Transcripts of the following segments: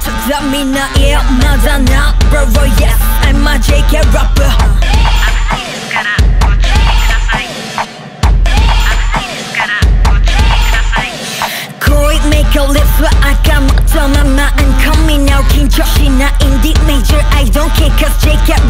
찾아미 나의 나잖아 Bro yeah. I'm a JK rapper Make your lips where I got my tongue on my and coming out King Josh in the major I don't care cause JK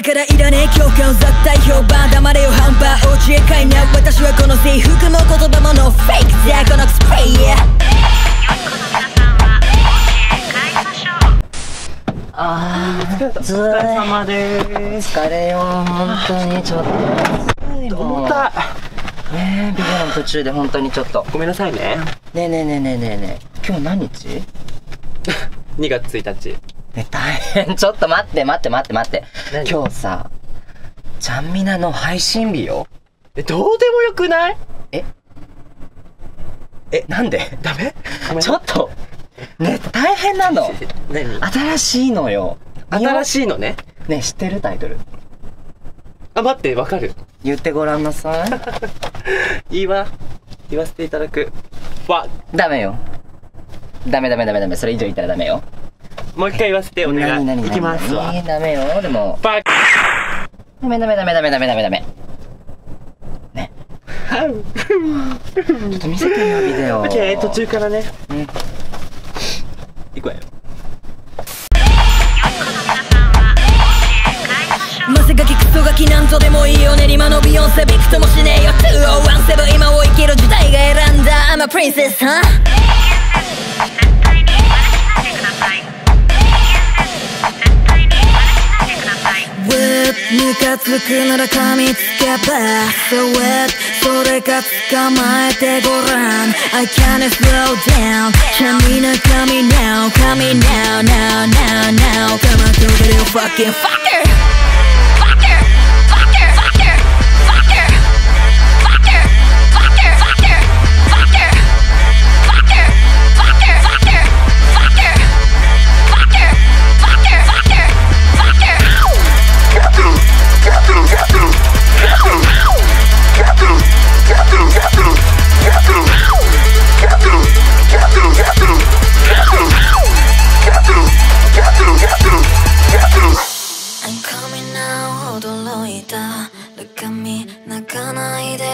鼻からいらねえ共感雑体評判黙れよ半端落ちへかいな私はこの制服も言葉もの。フェイクだこのスプレイあーお疲れ様です。疲れよ本当にちょっと重たいねえビデオの途中で本当にちょっとごめんなさいねねえねえねえねえねえねえ今日何日2月1日ね大変。ちょっと待って待って待って待って。何？今日さちゃんみなの配信日よ。えどうでもよくない？え？なんで？ダメ？ちょっと。ね大変なの。何？新しいのよ。新いしいのね。ね知ってるタイトル。あ待ってわかる。言ってごらんなさい。いいわ。言わせていただく。わ。ダメよ。ダメダメダメダメ。それ以上言ったらダメよもう一回言わせてお願い。いきますわ。何ダメよ。でも。バカ。ダメダメダメダメダメダメダメね。ちょっと見せてよビデオ。オッケー途中からね。うんいくわよ。マセガキクソガキなんとでもいいよ練馬のビヨンセビクともしねえよ。2017今を生きる時代が選んだ。I'm a princess はムカつくなら噛みつけば So what それか捕まえてごらん I can't slow down ちゃみな髪 now 髪 now now now now 黙っておけるよ fucking fucker Fucker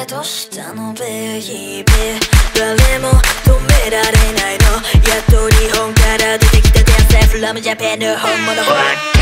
どうしたのベイビー？誰も止められないの。やっと日本から出てきた Dance from Japan の本物